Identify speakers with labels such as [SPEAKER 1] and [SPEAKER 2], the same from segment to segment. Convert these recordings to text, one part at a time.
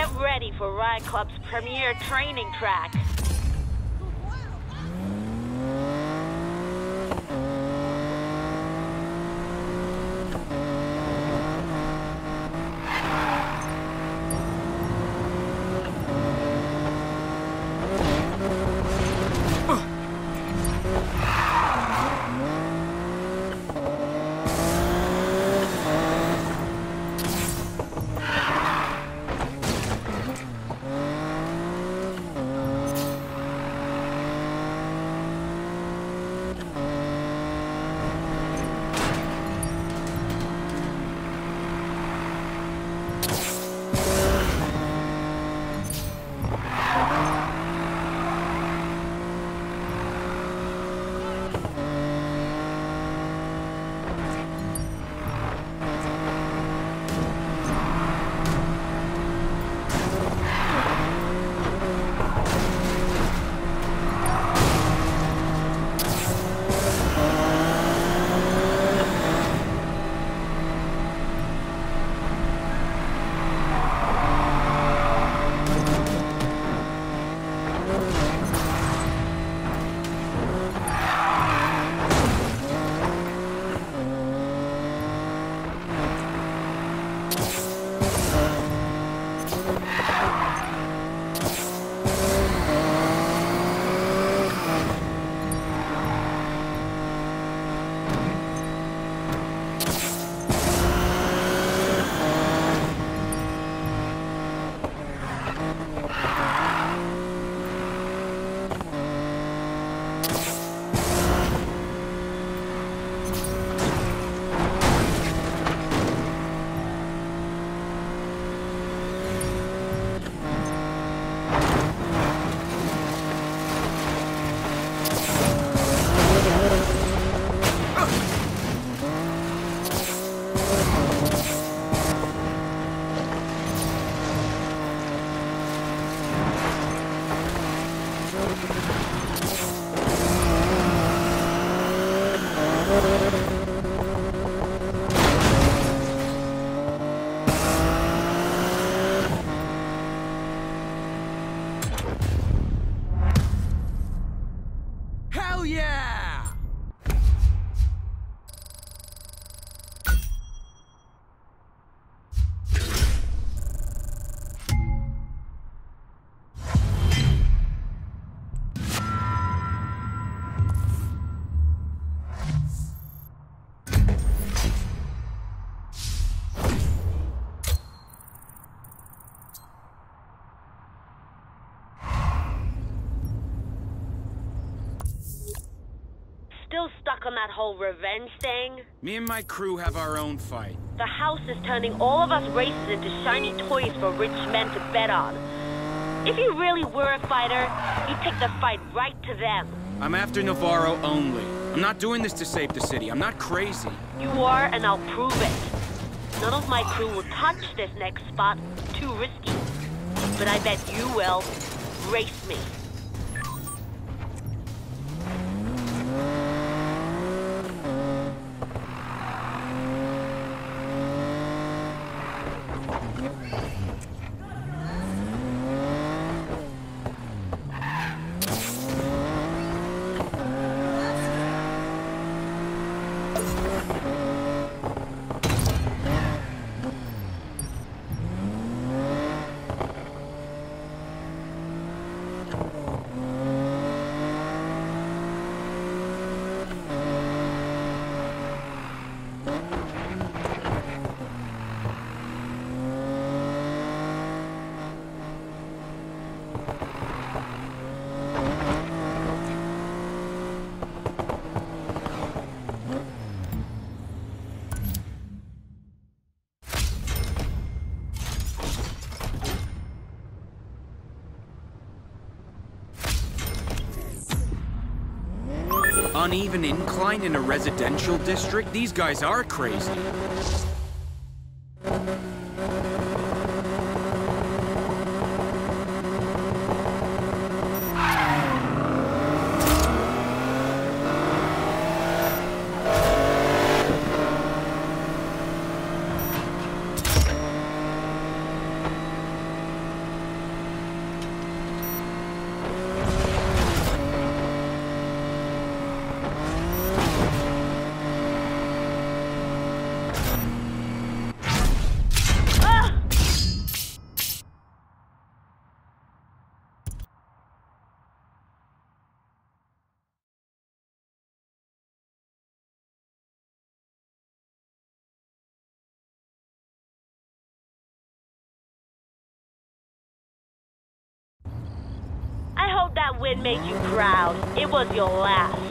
[SPEAKER 1] Get ready for Riot Club's premier training track.
[SPEAKER 2] Hell yeah!
[SPEAKER 1] That whole revenge thing?
[SPEAKER 2] Me and my crew have our own fight.
[SPEAKER 1] The house is turning all of us racers into shiny toys for rich men to bet on. If you really were a fighter, you'd take the fight right to them.
[SPEAKER 2] I'm after Navarro only. I'm not doing this to save the city. I'm not crazy.
[SPEAKER 1] You are, and I'll prove it. None of my crew will touch this next spot. Too risky. But I bet you will. Race me.
[SPEAKER 2] Uneven incline in a residential district? These guys are crazy.
[SPEAKER 1] I hope that win made you proud. It was your last.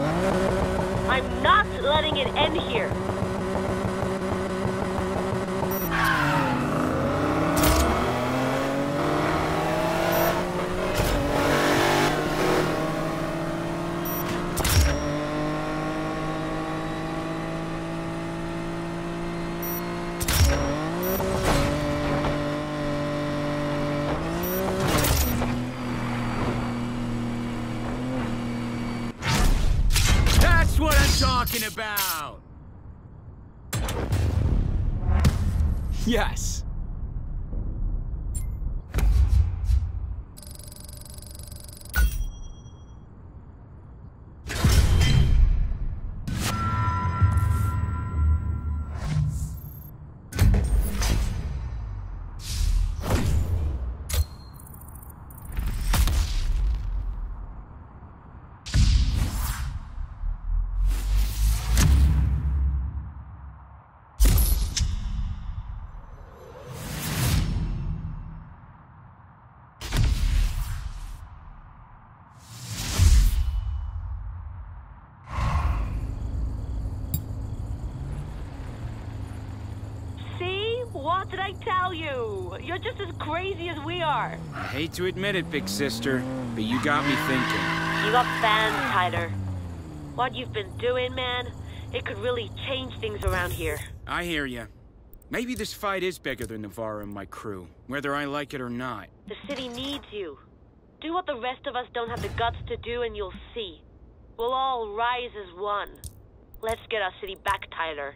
[SPEAKER 1] I'm not letting it end here.
[SPEAKER 2] That's what I'm talking about! Yes.
[SPEAKER 1] Tell you? You're just as crazy as we are.
[SPEAKER 2] I hate to admit it, big sister, but you got me thinking.
[SPEAKER 1] You got fans, Tyler. What you've been doing, man, it could really change things around here.
[SPEAKER 2] I hear you. Maybe this fight is bigger than Navarro and my crew, whether I like it or not.
[SPEAKER 1] The city needs you. Do what the rest of us don't have the guts to do, and you'll see. We'll all rise as one. Let's get our city back, Tyler.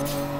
[SPEAKER 3] Bye.